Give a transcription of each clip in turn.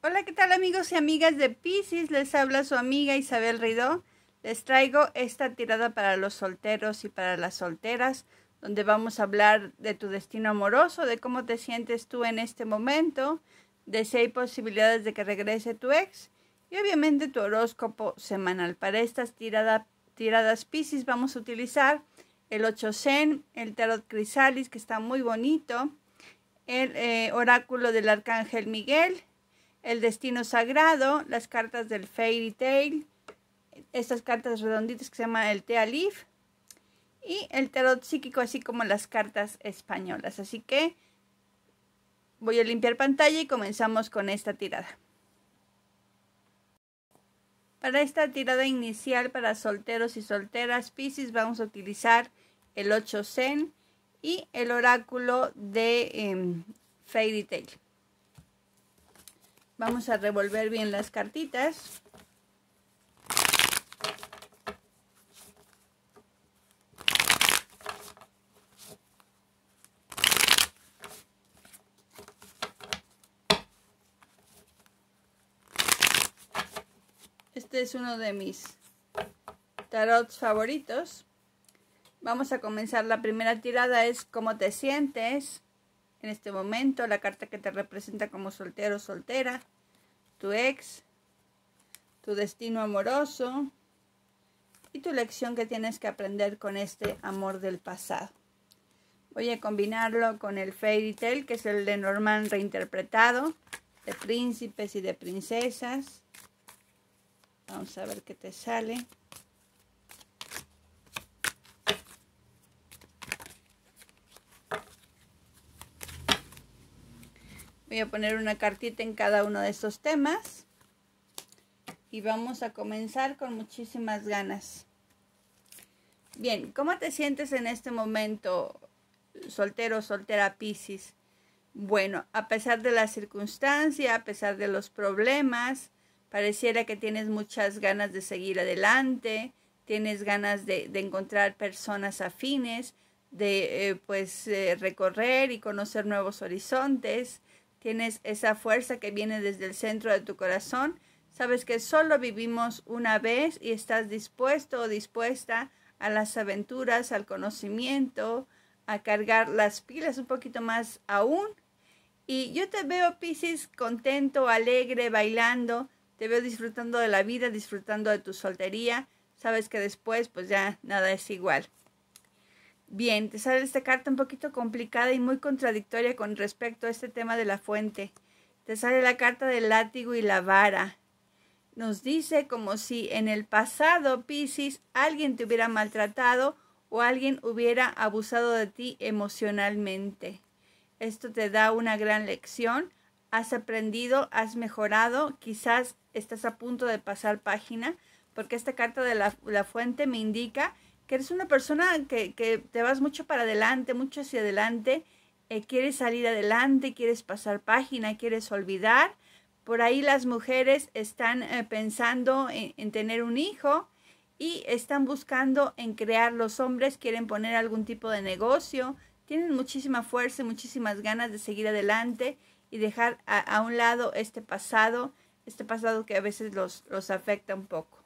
Hola, ¿qué tal amigos y amigas de Pisces? Les habla su amiga Isabel Ridó. Les traigo esta tirada para los solteros y para las solteras, donde vamos a hablar de tu destino amoroso, de cómo te sientes tú en este momento, de si hay posibilidades de que regrese tu ex y obviamente tu horóscopo semanal. Para estas tiradas Pisces vamos a utilizar el 8 Zen, el Tarot Crisalis, que está muy bonito, el eh, oráculo del Arcángel Miguel, el destino sagrado, las cartas del Fairy Tale, estas cartas redonditas que se llama el Tealif y el tarot psíquico, así como las cartas españolas. Así que voy a limpiar pantalla y comenzamos con esta tirada. Para esta tirada inicial para solteros y solteras Pisces vamos a utilizar el 8 Zen y el oráculo de em, Fairy Tale. Vamos a revolver bien las cartitas. Este es uno de mis tarots favoritos. Vamos a comenzar. La primera tirada es cómo te sientes en este momento, la carta que te representa como soltero o soltera, tu ex, tu destino amoroso y tu lección que tienes que aprender con este amor del pasado. Voy a combinarlo con el Fairy Tale, que es el de Norman reinterpretado, de príncipes y de princesas. Vamos a ver qué te sale. Voy a poner una cartita en cada uno de estos temas. Y vamos a comenzar con muchísimas ganas. Bien, ¿cómo te sientes en este momento, soltero, soltera, Piscis? Bueno, a pesar de la circunstancia, a pesar de los problemas, pareciera que tienes muchas ganas de seguir adelante, tienes ganas de, encontrar personas afines, de eh, pues eh, recorrer y conocer nuevos horizontes, tienes esa fuerza que viene desde el centro de tu corazón, sabes que solo vivimos una vez y estás dispuesto o dispuesta a las aventuras, al conocimiento, a cargar las pilas un poquito más aún. Y yo te veo, Pisces, contento, alegre, bailando, te veo disfrutando de la vida, disfrutando de tu soltería. Sabes que después, pues ya nada es igual. Bien, te sale esta carta un poquito complicada y muy contradictoria con respecto a este tema de la fuente. Te sale la carta del látigo y la vara. Nos dice como si en el pasado, Piscis, alguien te hubiera maltratado o alguien hubiera abusado de ti emocionalmente. Esto te da una gran lección. Has aprendido, has mejorado, quizás estás a punto de pasar página, porque esta carta de la, la fuente me indica que eres una persona que, te vas mucho para adelante, mucho hacia adelante, eh, quieres salir adelante, quieres pasar página, quieres olvidar. Por ahí las mujeres están eh, pensando en, en, tener un hijo y están buscando en crear. Los hombres quieren poner algún tipo de negocio, tienen muchísima fuerza y muchísimas ganas de seguir adelante y dejar a, a un lado este pasado, este pasado que a veces los, los afecta un poco.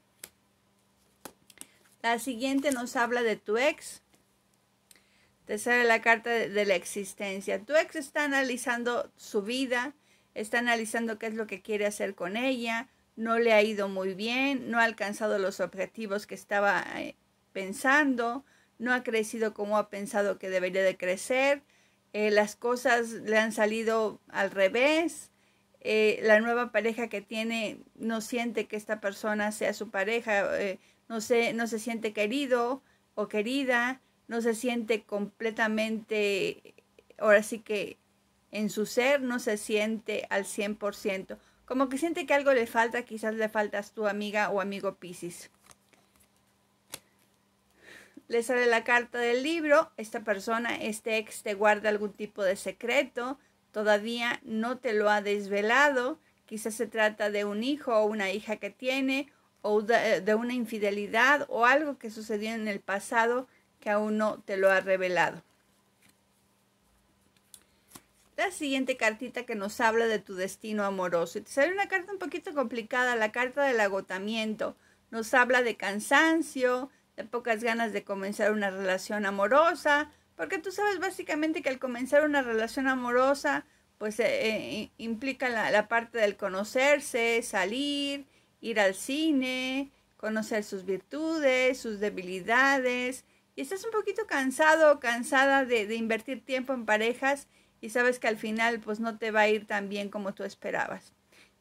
La siguiente nos habla de tu ex. Te sale la carta de, la existencia. Tu ex está analizando su vida, está analizando qué es lo que quiere hacer con ella, no le ha ido muy bien, no ha alcanzado los objetivos que estaba eh, pensando, no ha crecido como ha pensado que debería de crecer, eh, las cosas le han salido al revés, eh, la nueva pareja que tiene no siente que esta persona sea su pareja, no se, no se siente querido o querida, no se siente completamente, ahora sí que en su ser no se siente al 100%. Como que siente que algo le falta, quizás le faltas tu amiga o amigo Piscis. Le sale la carta del libro, esta persona, este ex te guarda algún tipo de secreto, todavía no te lo ha desvelado, quizás se trata de un hijo o una hija que tiene, o de, una infidelidad o algo que sucedió en el pasado que aún no te lo ha revelado. la siguiente cartita que nos habla de tu destino amoroso. Y te sale una carta un poquito complicada, la carta del agotamiento. Nos habla de cansancio, de pocas ganas de comenzar una relación amorosa, porque tú sabes básicamente que al comenzar una relación amorosa, pues eh, eh, implica la parte del conocerse, salir, ir al cine, conocer sus virtudes, sus debilidades, y estás un poquito cansado o cansada de, invertir tiempo en parejas y sabes que al final pues no te va a ir tan bien como tú esperabas.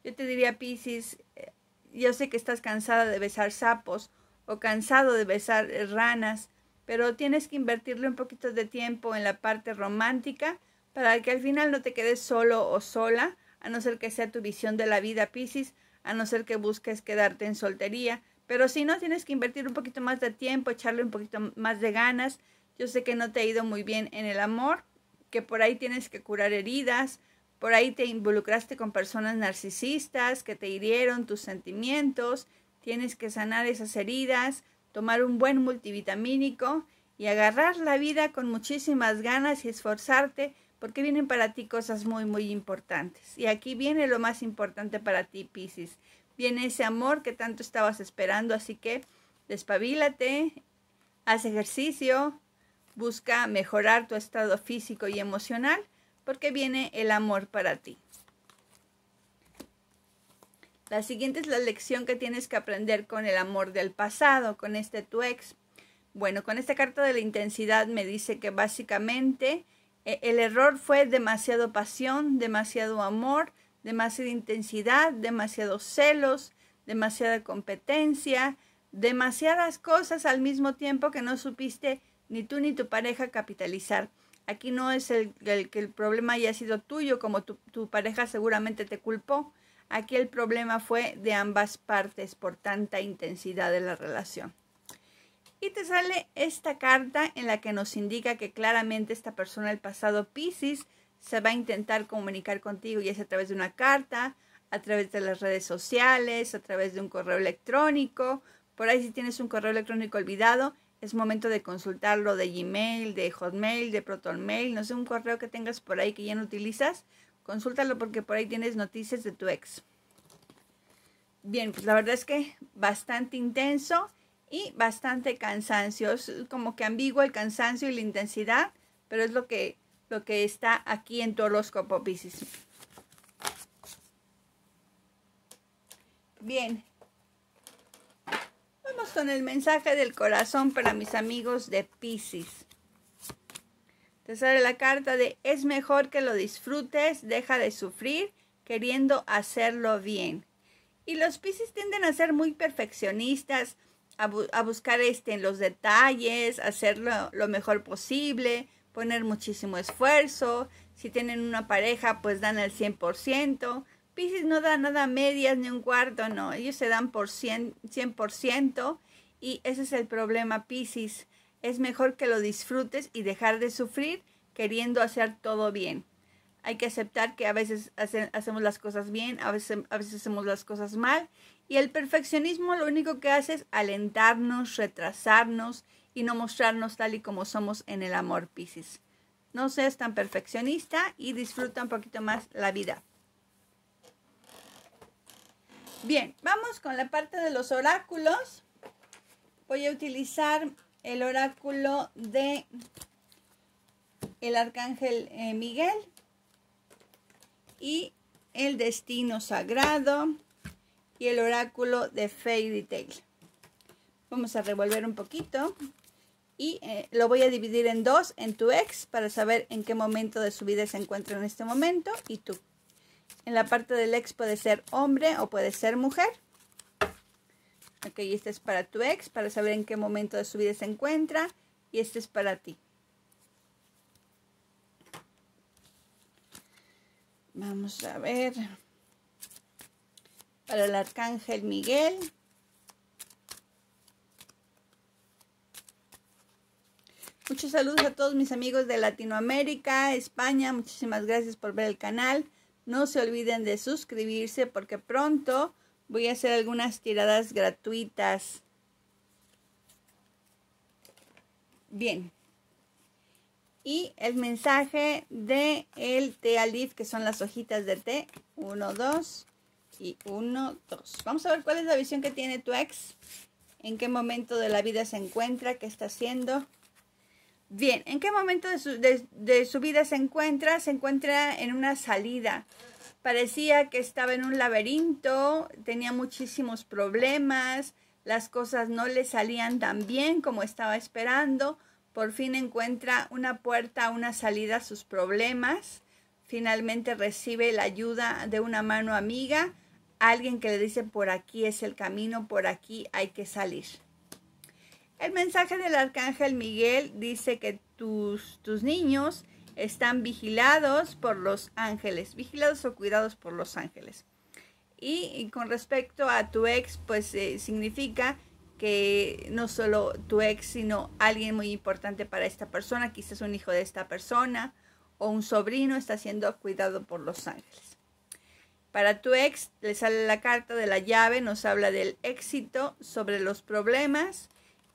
Yo te diría, Piscis, eh, yo sé que estás cansada de besar sapos o cansado de besar ranas, pero tienes que invertirle un poquito de tiempo en la parte romántica para que al final no te quedes solo o sola, a no ser que sea tu visión de la vida, Piscis, a no ser que busques quedarte en soltería, pero si no, tienes que invertir un poquito más de tiempo, echarle un poquito más de ganas. Yo sé que no te ha ido muy bien en el amor, que por ahí tienes que curar heridas, por ahí te involucraste con personas narcisistas que te hirieron tus sentimientos, tienes que sanar esas heridas, tomar un buen multivitamínico y agarrar la vida con muchísimas ganas y esforzarte porque vienen para ti cosas muy muy importantes. Y aquí viene lo más importante para ti, Piscis viene ese amor que tanto estabas esperando, así que despabilate, haz ejercicio, busca mejorar tu estado físico y emocional, porque viene el amor para ti. La siguiente es la lección que tienes que aprender con el amor del pasado, con este tu ex. Bueno, con esta carta de la intensidad me dice que básicamente el error fue demasiado pasión, demasiado amor, demasiada intensidad, demasiados celos, demasiada competencia, demasiadas cosas al mismo tiempo que no supiste ni tú ni tu pareja capitalizar. Aquí no es el, que el problema haya sido tuyo, como tu, tu pareja seguramente te culpó. Aquí el problema fue de ambas partes por tanta intensidad de la relación. Y te sale esta carta en la que nos indica que claramente esta persona del pasado Pisces se va a intentar comunicar contigo, ya sea a través de una carta, a través de las redes sociales, a través de un correo electrónico. Por ahí si tienes un correo electrónico olvidado, es momento de consultarlo de Gmail, de Hotmail, de ProtonMail, no sé, un correo que tengas por ahí que ya no utilizas, consúltalo porque por ahí tienes noticias de tu ex. Bien, pues la verdad es que bastante intenso y bastante cansancio. Es como que ambiguo el cansancio y la intensidad, pero es lo que lo que está aquí en tu horóscopo Pisces. Bien. Vamos con el mensaje del corazón para mis amigos de Pisces. Te sale la carta de es mejor que lo disfrutes, deja de sufrir queriendo hacerlo bien. Y los Pisces tienden a ser muy perfeccionistas, a, buscar este, en los detalles, hacerlo lo mejor posible, poner muchísimo esfuerzo. Si tienen una pareja, pues dan el 100%. Pisces no da nada medias ni un cuarto, no. Ellos se dan por 100%, 100% y ese es el problema, Pisces. Es mejor que lo disfrutes y dejar de sufrir queriendo hacer todo bien. Hay que aceptar que a veces hacemos las cosas bien, a veces, hacemos las cosas mal. Y el perfeccionismo lo único que hace es alentarnos, retrasarnos y no mostrarnos tal y como somos en el amor, Pisces. No seas tan perfeccionista y disfruta un poquito más la vida. Bien, vamos con la parte de los oráculos. Voy a utilizar el oráculo de el arcángel eh, Miguel y el destino sagrado y el oráculo de Fairy Tail. Vamos a revolver un poquito y eh, lo voy a dividir en dos, en tu ex, para saber en qué momento de su vida se encuentra en este momento, y tú. En la parte del ex puede ser hombre o puede ser mujer. Ok, este es para tu ex, para saber en qué momento de su vida se encuentra, y este es para ti. Vamos a ver. Para el arcángel Miguel. Muchos saludos a todos mis amigos de Latinoamérica, España. Muchísimas gracias por ver el canal. No se olviden de suscribirse porque pronto voy a hacer algunas tiradas gratuitas. Bien. Y el mensaje de el té alif, que son las hojitas de té. Uno, dos y uno, dos. Vamos a ver cuál es la visión que tiene tu ex. En qué momento de la vida se encuentra, qué está haciendo. Bien, ¿en qué momento de su, de su vida se encuentra? Se encuentra en una salida. Parecía que estaba en un laberinto, tenía muchísimos problemas, las cosas no le salían tan bien como estaba esperando por fin encuentra una puerta, una salida a sus problemas. Finalmente recibe la ayuda de una mano amiga, alguien que le dice por aquí es el camino, por aquí hay que salir. El mensaje del arcángel Miguel dice que tus, tus niños están vigilados por los ángeles, vigilados o cuidados por los ángeles. Y, con respecto a tu ex, pues eh, significa que no solo tu ex, sino alguien muy importante para esta persona, quizás un hijo de esta persona o un sobrino está siendo cuidado por los ángeles. Para tu ex le sale la carta de la llave, nos habla del éxito, sobre los problemas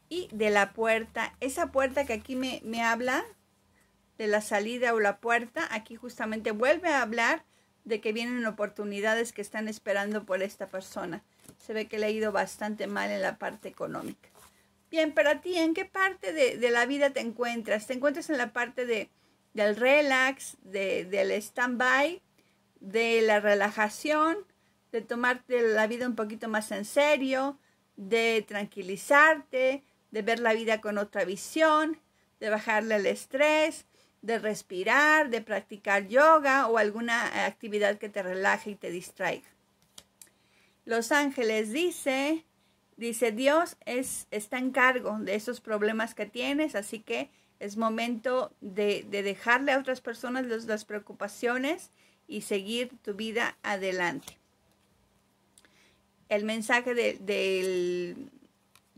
y de la puerta. Esa puerta que aquí me, me habla de la salida o la puerta, aquí justamente vuelve a hablar de que vienen oportunidades que están esperando por esta persona se ve que le ha ido bastante mal en la parte económica. Bien, para ti, ¿en qué parte de, la vida te encuentras? ¿Te encuentras en la parte de, del relax, de, del stand-by, de la relajación, de tomarte la vida un poquito más en serio, de tranquilizarte, de ver la vida con otra visión, de bajarle el estrés, de respirar, de practicar yoga o alguna actividad que te relaje y te distraiga? Los ángeles dice, dice Dios es, está en cargo de esos problemas que tienes, así que es momento de, dejarle a otras personas las preocupaciones y seguir tu vida adelante. El mensaje del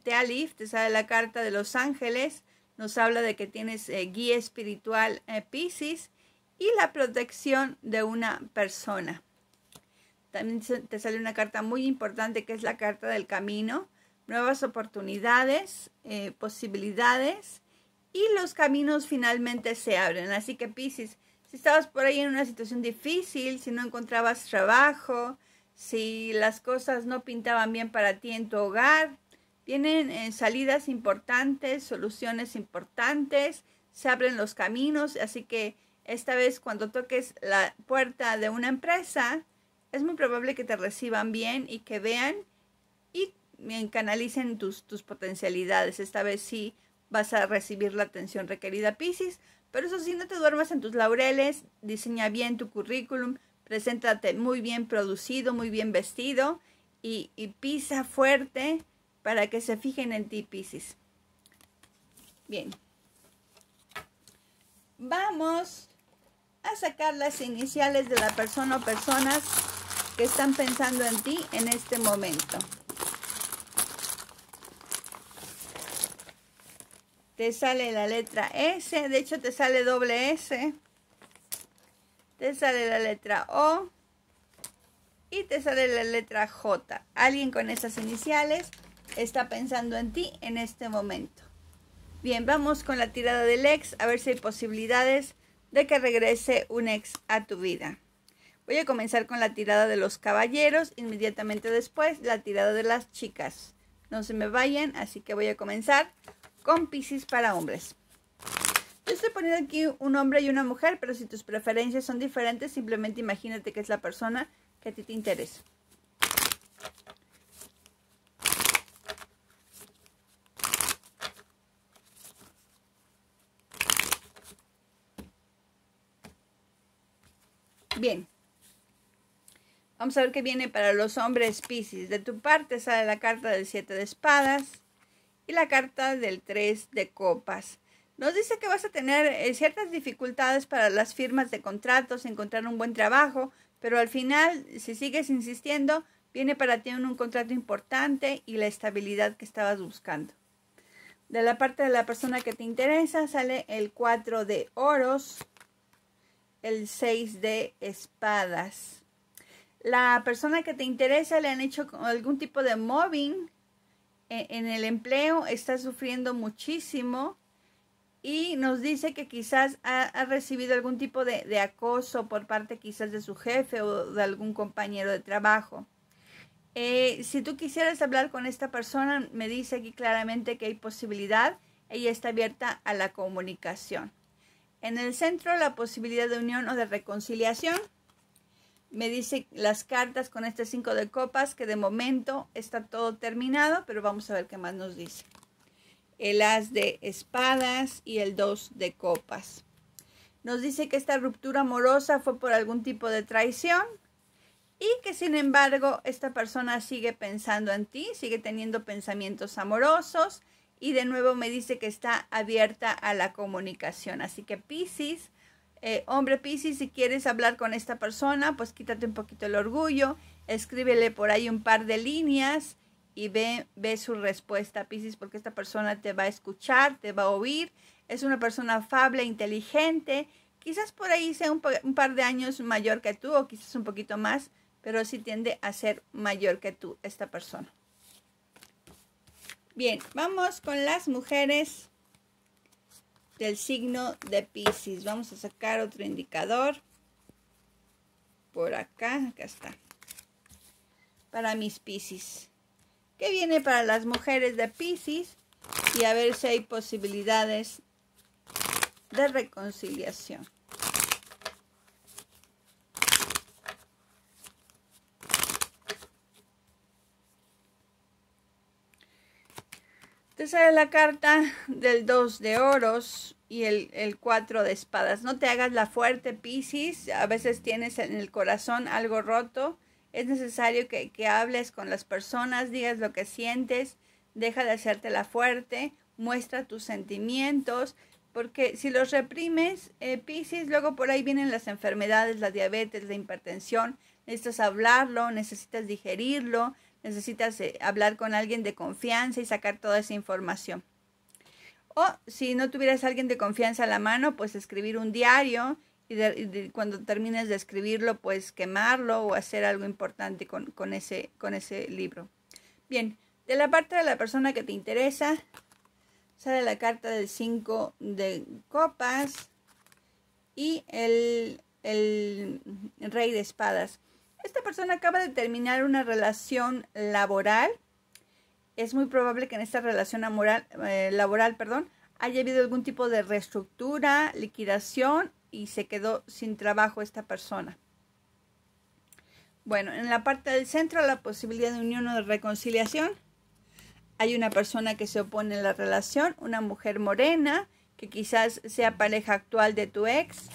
de Alif, te sale la carta de los ángeles, nos habla de que tienes eh, guía espiritual eh, Pisces y la protección de una persona. También te sale una carta muy importante que es la carta del camino, nuevas oportunidades, eh, posibilidades y los caminos finalmente se abren. Así que Pisces, si estabas por ahí en una situación difícil, si no encontrabas trabajo, si las cosas no pintaban bien para ti en tu hogar, vienen eh, salidas importantes, soluciones importantes, se abren los caminos, así que esta vez cuando toques la puerta de una empresa, es muy probable que te reciban bien y que vean y canalicen tus, tus potencialidades. Esta vez sí vas a recibir la atención requerida, Pisces. Pero eso sí, no te duermas en tus laureles, diseña bien tu currículum, preséntate muy bien producido, muy bien vestido y, y pisa fuerte para que se fijen en ti, Pisces. Bien. Vamos a sacar las iniciales de la persona o personas que están pensando en ti en este momento. Te sale la letra S, de hecho te sale doble S. Te sale la letra O y te sale la letra J. Alguien con esas iniciales está pensando en ti en este momento. Bien, vamos con la tirada del ex a ver si hay posibilidades de que regrese un ex a tu vida. Voy a comenzar con la tirada de los caballeros, inmediatamente después la tirada de las chicas. No se me vayan, así que voy a comenzar con Pisces para hombres. Yo estoy poniendo aquí un hombre y una mujer, pero si tus preferencias son diferentes, simplemente imagínate que es la persona que a ti te interesa. Bien, Vamos a ver qué viene para los hombres Pisces. De tu parte sale la carta del 7 de espadas y la carta del 3 de copas. Nos dice que vas a tener eh, ciertas dificultades para las firmas de contratos, encontrar un buen trabajo, pero al final, si sigues insistiendo, viene para ti un contrato importante y la estabilidad que estabas buscando. De la parte de la persona que te interesa sale el 4 de oros, el 6 de espadas la persona que te interesa le han hecho algún tipo de mobbing en, el empleo, está sufriendo muchísimo y nos dice que quizás ha, recibido algún tipo de, acoso por parte quizás de su jefe o de algún compañero de trabajo. Eh, si tú quisieras hablar con esta persona, me dice aquí claramente que hay posibilidad, ella está abierta a la comunicación. En el centro, la posibilidad de unión o de reconciliación. Me dice las cartas con este cinco de copas que de momento está todo terminado, pero vamos a ver qué más nos dice el as de espadas y el dos de copas. Nos dice que esta ruptura amorosa fue por algún tipo de traición y que sin embargo esta persona sigue pensando en ti, sigue teniendo pensamientos amorosos y de nuevo me dice que está abierta a la comunicación. Así que Piscis, eh, hombre Piscis, si quieres hablar con esta persona, pues quítate un poquito el orgullo, escríbele por ahí un par de líneas y ve, ve su respuesta, Piscis, porque esta persona te va a escuchar, te va a oír, es una persona afable, inteligente, quizás por ahí sea un, un par de años mayor que tú o quizás un poquito más, pero sí tiende a ser mayor que tú esta persona. Bien, vamos con las mujeres del signo de Pisces. Vamos a sacar otro indicador. Por acá, acá está. Para mis Pisces que viene para las mujeres de Pisces y a ver si hay posibilidades de reconciliación. Te sale la carta del 2 de oros y el, el 4 de espadas. No te hagas la fuerte, Pisces. A veces tienes en el corazón algo roto. Es necesario que, hables con las personas, digas lo que sientes, deja de hacerte la fuerte, muestra tus sentimientos, porque si los reprimes, eh, Pisces, luego por ahí vienen las enfermedades, la diabetes, la hipertensión, necesitas hablarlo, necesitas digerirlo, necesitas eh, hablar con alguien de confianza y sacar toda esa información. O si no tuvieras alguien de confianza a la mano, pues escribir un diario y, cuando termines de escribirlo, pues quemarlo o hacer algo importante con, ese, con ese libro. Bien, de la parte de la persona que te interesa, sale la carta del 5 de copas y el, el, rey de espadas. Esta persona acaba de terminar una relación laboral. Es muy probable que en esta relación laboral, eh, laboral perdón, haya habido algún tipo de reestructura, liquidación y se quedó sin trabajo esta persona. Bueno, en la parte del centro la posibilidad de unión o de reconciliación. Hay una persona que se opone a la relación, una mujer morena, que quizás sea pareja actual de tu ex.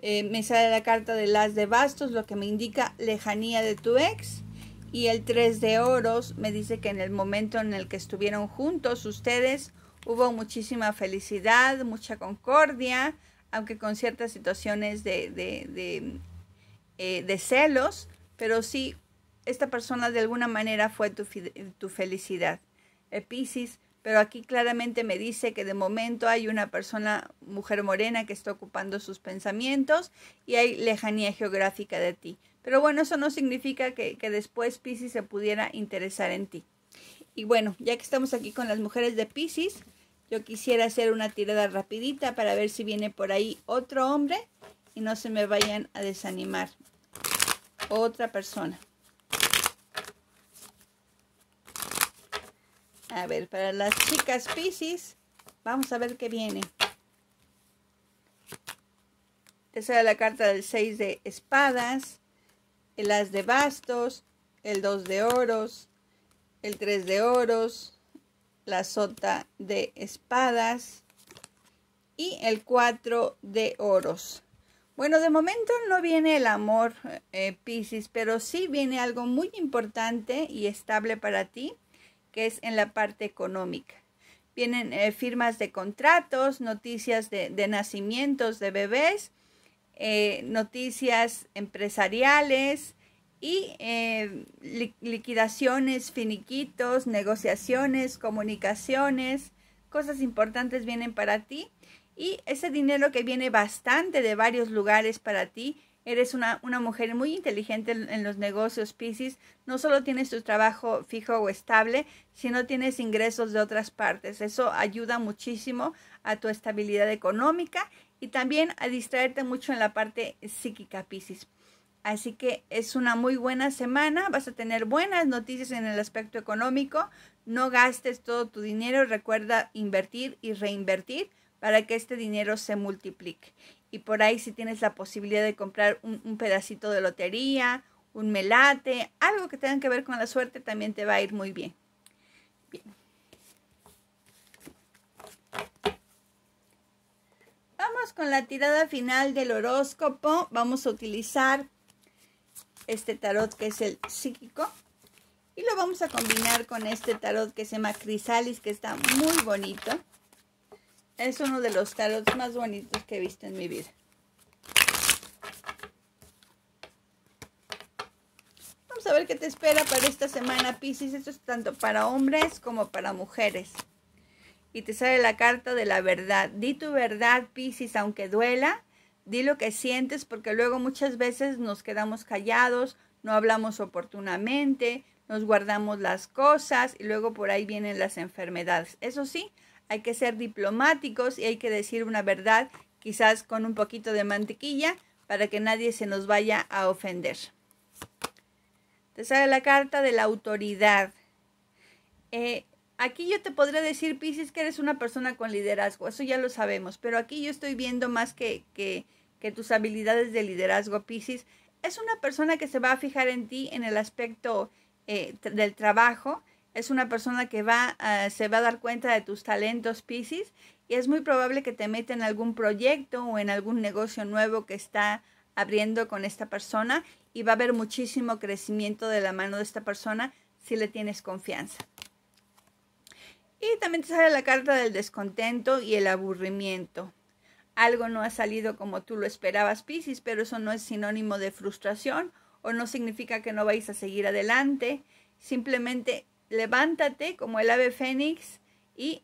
Eh, me sale la carta de las de bastos, lo que me indica lejanía de tu ex. Y el 3 de oros me dice que en el momento en el que estuvieron juntos ustedes hubo muchísima felicidad, mucha concordia, aunque con ciertas situaciones de, de, eh, de, celos, pero sí, esta persona de alguna manera fue tu, tu felicidad. Eh, pero aquí claramente me dice que de momento hay una persona, mujer morena, que está ocupando sus pensamientos y hay lejanía geográfica de ti. Pero bueno, eso no significa que, después Piscis se pudiera interesar en ti. Y bueno, ya que estamos aquí con las mujeres de Piscis, yo quisiera hacer una tirada rapidita para ver si viene por ahí otro hombre y no se me vayan a desanimar. Otra persona. A ver, para las chicas Pisces, vamos a ver qué viene. Te sale la carta del 6 de espadas, el as de bastos, el 2 de oros, el 3 de oros, la sota de espadas y el cuatro de oros. Bueno, de momento no viene el amor, eh, Pisces, pero sí viene algo muy importante y estable para ti, que es en la parte económica. Vienen eh, firmas de contratos, noticias de, nacimientos de bebés, eh, noticias empresariales, y eh, liquidaciones, finiquitos, negociaciones, comunicaciones, cosas importantes vienen para ti y ese dinero que viene bastante de varios lugares para ti Eres una, una mujer muy inteligente en, en, los negocios, Pisces. No solo tienes tu trabajo fijo o estable, sino tienes ingresos de otras partes. Eso ayuda muchísimo a tu estabilidad económica y también a distraerte mucho en la parte psíquica, Pisces. Así que es una muy buena semana, vas a tener buenas noticias en el aspecto económico, no gastes todo tu dinero, recuerda invertir y reinvertir para que este dinero se multiplique. Y por ahí si tienes la posibilidad de comprar un, un pedacito de lotería, un melate, algo que tenga que ver con la suerte, también te va a ir muy bien. Bien. Vamos con la tirada final del horóscopo. Vamos a utilizar este tarot que es el psíquico. Y lo vamos a combinar con este tarot que se llama Crisalis, que está muy bonito. Es uno de los tarots más bonitos que he visto en mi vida. Vamos a ver qué te espera para esta semana, Pisces. Esto es tanto para hombres como para mujeres. Y te sale la carta de la verdad. Di tu verdad, Pisces, aunque duela. Di lo que sientes porque luego muchas veces nos quedamos callados, no hablamos oportunamente, nos guardamos las cosas y luego por ahí vienen las enfermedades. Eso sí, hay que ser diplomáticos y hay que decir una verdad, quizás con un poquito de mantequilla, para que nadie se nos vaya a ofender. Te sale la carta de la autoridad. Eh, aquí yo te podría decir, Pisces, que eres una persona con liderazgo, eso ya lo sabemos, pero aquí yo estoy viendo más que, que, que tus habilidades de liderazgo, Pisces. Es una persona que se va a fijar en ti en el aspecto eh, del trabajo, es una persona que va, se va a dar cuenta de tus talentos, Pisces, y es muy probable que te meta en algún proyecto o en algún negocio nuevo que está abriendo con esta persona y va a haber muchísimo crecimiento de la mano de esta persona si le tienes confianza. Y también te sale la carta del descontento y el aburrimiento. Algo no ha salido como tú lo esperabas, Pisces, pero eso no es sinónimo de frustración o no significa que no vais a seguir adelante. Simplemente levántate como el ave fénix y,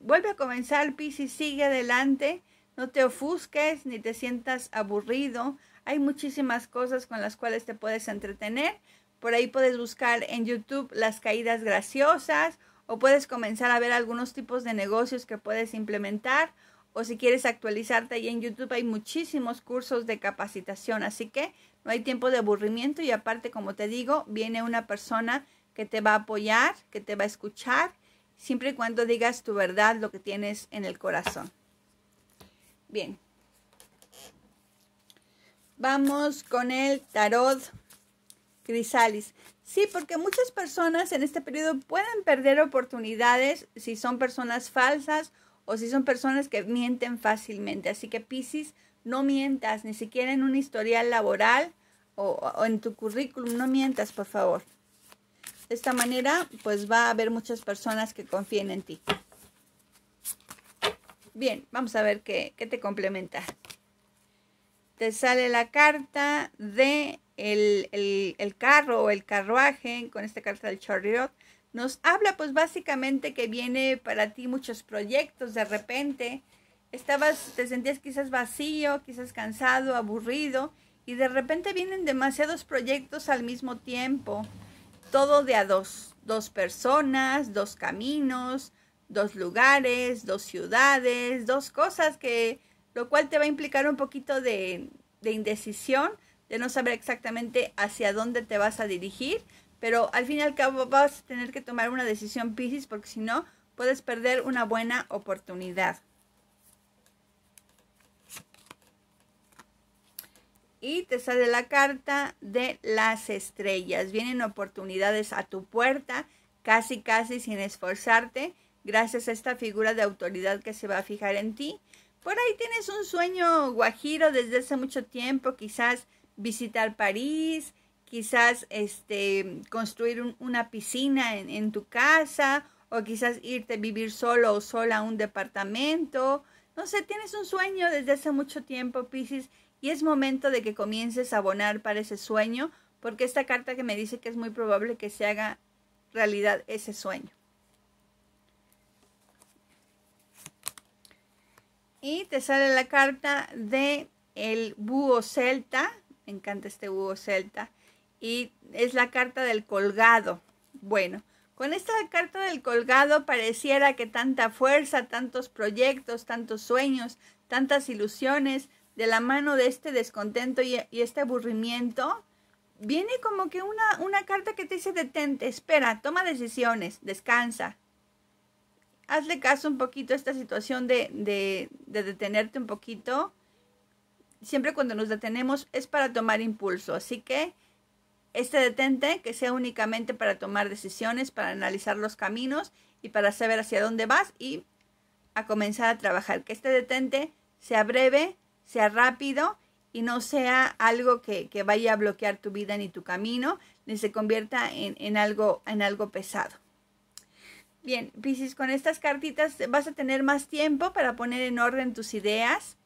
vuelve a comenzar, Piscis, sigue adelante, no te ofusques ni te sientas aburrido. Hay muchísimas cosas con las cuales te puedes entretener. Por ahí puedes buscar en YouTube las caídas graciosas o puedes comenzar a ver algunos tipos de negocios que puedes implementar o si quieres actualizarte ahí en YouTube hay muchísimos cursos de capacitación, así que no hay tiempo de aburrimiento y aparte, como te digo, viene una persona que te va a apoyar, que te va a escuchar, siempre y cuando digas tu verdad, lo que tienes en el corazón. Bien. Vamos con el tarot crisalis. Sí, porque muchas personas en este periodo pueden perder oportunidades si son personas falsas o si son personas que mienten fácilmente. Así que Piscis, no mientas, ni siquiera en un historial laboral o, o en tu currículum, no mientas, por favor. De esta manera, pues va a haber muchas personas que confíen en ti. Bien, vamos a ver qué, qué te complementa. Te sale la carta de el, el, el, carro o el carruaje, con esta carta del chariot. Nos habla pues básicamente que viene para ti muchos proyectos de repente. Estabas, te sentías quizás vacío, quizás cansado, aburrido y de repente vienen demasiados proyectos al mismo tiempo todo de a dos, dos personas, dos caminos, dos lugares, dos ciudades, dos cosas que, lo cual te va a implicar un poquito de, de indecisión, de no saber exactamente hacia dónde te vas a dirigir, pero al fin y al cabo vas a tener que tomar una decisión, Pisces, porque si no, puedes perder una buena oportunidad. Y te sale la carta de las estrellas. Vienen oportunidades a tu puerta, casi, casi sin esforzarte, gracias a esta figura de autoridad que se va a fijar en ti. Por ahí tienes un sueño guajiro desde hace mucho tiempo, quizás visitar París, quizás este, construir una piscina en, en tu casa, o quizás irte a vivir solo o sola a un departamento. No sé, tienes un sueño desde hace mucho tiempo, Pisces, y es momento de que comiences a abonar para ese sueño, porque esta carta que me dice que es muy probable que se haga realidad ese sueño. Y te sale la carta de el búho celta, Me encanta este búho celta. Y es la carta del colgado. Bueno, con esta carta del colgado pareciera que tanta fuerza, tantos proyectos, tantos sueños, tantas ilusiones, de la mano de este descontento y, este aburrimiento, viene como que una, una carta que te dice detente, espera, toma decisiones, descansa. Hazle caso un poquito a esta situación de, de, de detenerte un poquito. Siempre cuando nos detenemos es para tomar impulso. Así que este detente que sea únicamente para tomar decisiones, para analizar los caminos y para saber hacia dónde vas y a comenzar a trabajar. Que este detente sea breve, sea rápido y no sea algo que, vaya a bloquear tu vida ni tu camino, ni se convierta en, algo, en algo pesado. Bien, Piscis, con estas cartitas vas a tener más tiempo para poner en orden tus ideas.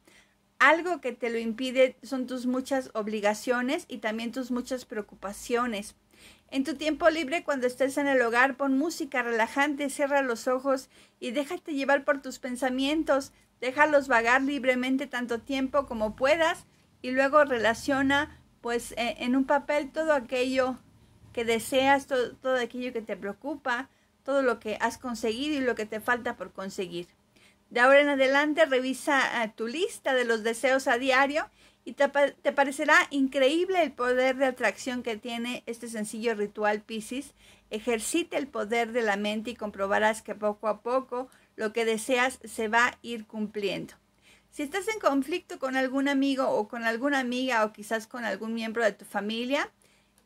Algo que te lo impide son tus muchas obligaciones y también tus muchas preocupaciones. En tu tiempo libre, cuando estés en el hogar, pon música relajante, cierra los ojos y déjate llevar por tus pensamientos. Déjalos vagar libremente tanto tiempo como puedas y luego relaciona pues e, en un papel todo aquello que deseas, todo, aquello que te preocupa, todo lo que has conseguido y lo que te falta por conseguir. De ahora en adelante revisa eh, tu lista de los deseos a diario y te, te, parecerá increíble el poder de atracción que tiene este sencillo ritual Pisces. Ejercita el poder de la mente y comprobarás que poco a poco lo que deseas se va a ir cumpliendo. Si estás en conflicto con algún amigo o con alguna amiga o quizás con algún miembro de tu familia,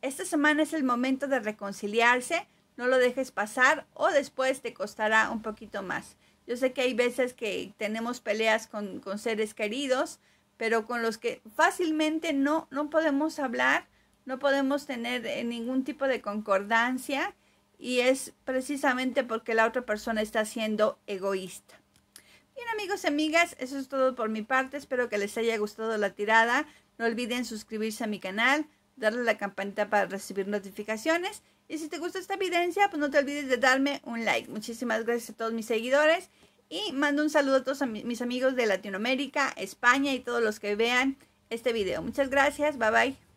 esta semana es el momento de reconciliarse, no lo dejes pasar o después te costará un poquito más. Yo sé que hay veces que tenemos peleas con, seres queridos, pero con los que fácilmente no, no podemos hablar, no podemos tener eh, ningún tipo de concordancia y es precisamente porque la otra persona está siendo egoísta. Bien amigos y amigas, eso es todo por mi parte. Espero que les haya gustado la tirada. No olviden suscribirse a mi canal, darle a la campanita para recibir notificaciones. Y si te gusta esta evidencia, pues no te olvides de darme un like. Muchísimas gracias a todos mis seguidores. Y mando un saludo a todos mis amigos de Latinoamérica, España y todos los que vean este video. Muchas gracias. Bye bye.